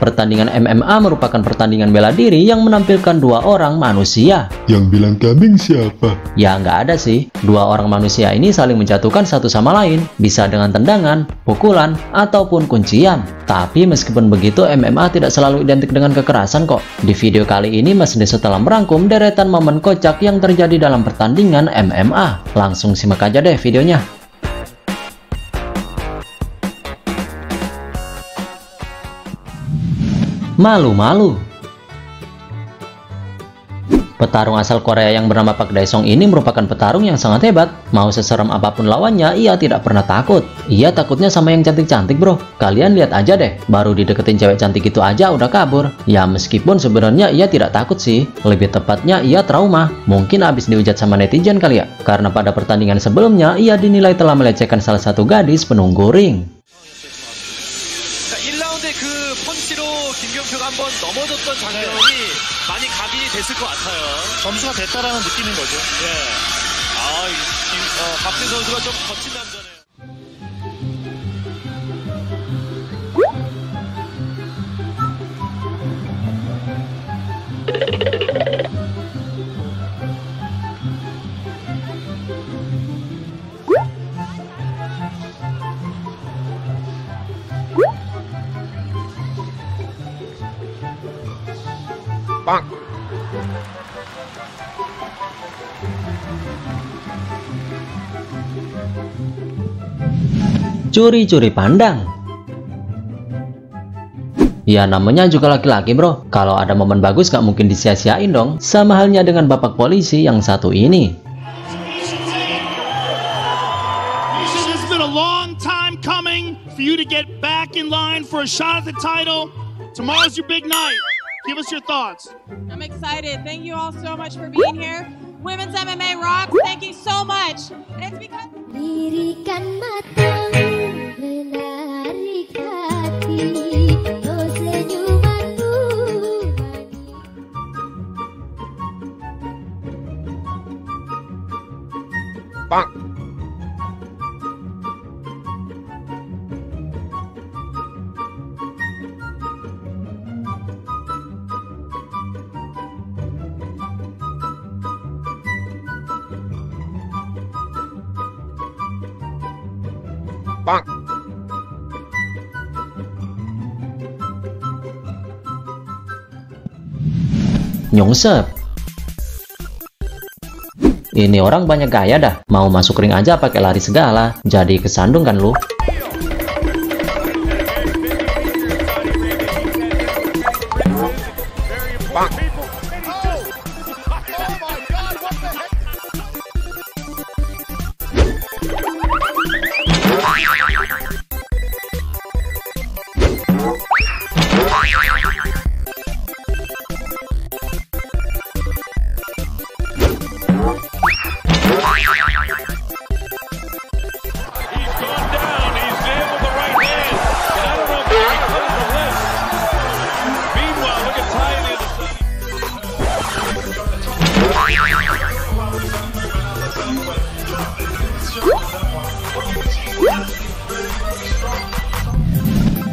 Pertandingan MMA merupakan pertandingan bela diri yang menampilkan dua orang manusia. Yang bilang kambing siapa? Ya nggak ada sih. Dua orang manusia ini saling menjatuhkan satu sama lain. Bisa dengan tendangan, pukulan, ataupun kuncian. Tapi meskipun begitu MMA tidak selalu identik dengan kekerasan kok. Di video kali ini Mas Deso telah merangkum deretan momen kocak yang terjadi dalam pertandingan MMA. Langsung simak aja deh videonya. Malu-malu. Petarung asal Korea yang bernama Pak Daesung ini merupakan petarung yang sangat hebat. Mau seserem apa pun lawannya, ia tidak pernah takut. Ia takutnya sama yang cantik-cantik bro. Kalian lihat aja deh, baru dideketin cewek cantik itu aja udah kabur. Ya meskipun sebenarnya ia tidak takut sih. Lebih tepatnya ia trauma. Mungkin abis dihujat sama netizen kali ya. Karena pada pertandingan sebelumnya, ia dinilai telah melecehkan salah satu gadis penunggu ring. 김경표가 한번 넘어졌던 장면이 많이 각인이 됐을 것 같아요. 점수가 됐다라는 느낌인 거죠. 예. 아, 이, 어, 박진 선수가 좀 거친 남자 Curi-curi pandang. Ya namanya juga laki-laki bro. Kalau ada momen bagus gak mungkin disia-siain dong. Sama halnya dengan bapak polisi yang satu ini. This has been a long time coming for you to get back in line for a shot at the title. Tomorrow's your big night. Give us your thoughts. I'm excited. Thank you all so much for being here. Women's MMA rocks. Thank you so much. And it's because Nyungsep. Ini orang banyak gaya dah. Mau masuk ring aja pakai lari segala. Jadi kesandung kan lu?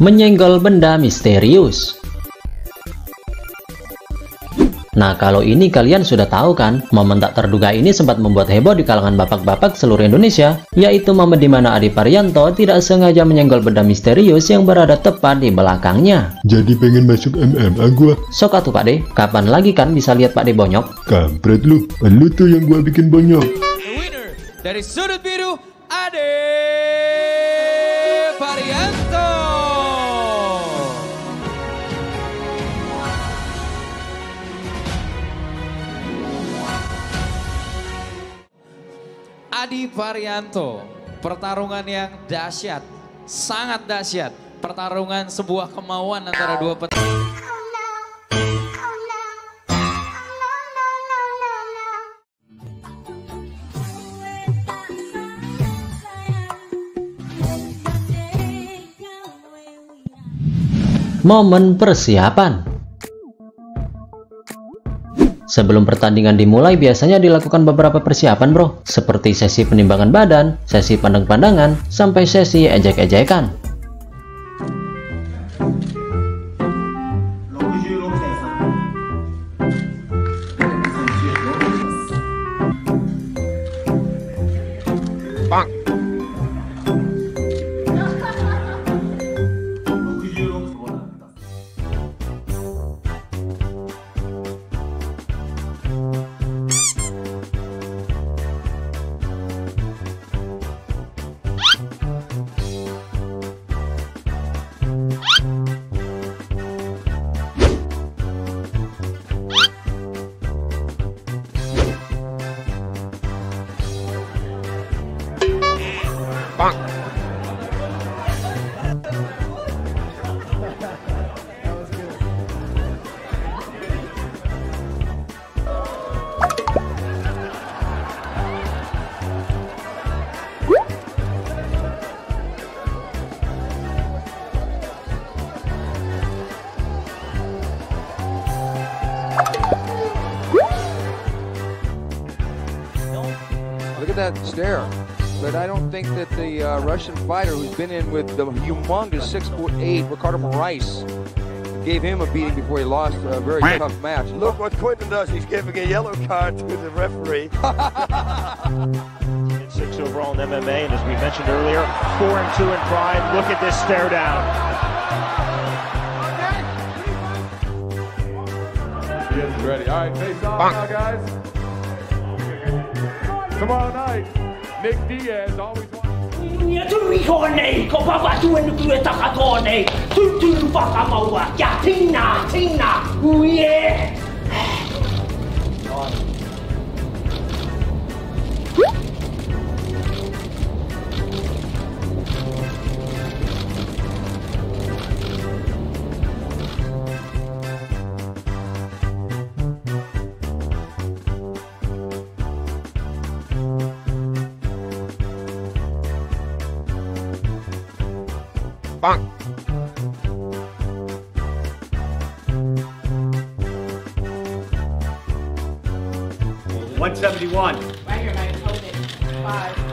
Menyenggol benda misterius. Nah, kalau ini kalian sudah tahu kan, momen tak terduga ini sempat membuat heboh di kalangan bapak-bapak seluruh Indonesia, yaitu momen di mana Adi Parianto tidak sengaja menyenggol benda misterius yang berada tepat di belakangnya. Jadi pengen masuk MMA gua. Sok atuh Pak De, kapan lagi kan bisa lihat Pak De bonyok? Kampret lu. Lu tuh yang gua bikin bonyok. The winner dari sudut biru Ade Varianto. Pertarungan yang dahsyat, sangat dahsyat. Pertarungan sebuah kemauan antara dua petarung. Momen persiapan Sebelum pertandingan dimulai biasanya dilakukan beberapa persiapan bro. Seperti sesi penimbangan badan, sesi pandang-pandangan, sampai sesi ejek-ejekan Look at that stare. But I don't think that the uh, Russian fighter who's been in with the humongous 6'8 Ricardo Morais gave him a beating before he lost a very tough match. Look what Quinton does. He's giving a yellow card to the referee. Six overall in MMA, and as we mentioned earlier, four and two in pride. Look at this stare down. Ready. All right, face off now, guys. Tomorrow night, Nick Diaz always wants. ko papatuen tue takakone, tina, tina. bonk. One seventy-one. Right here, it. Five.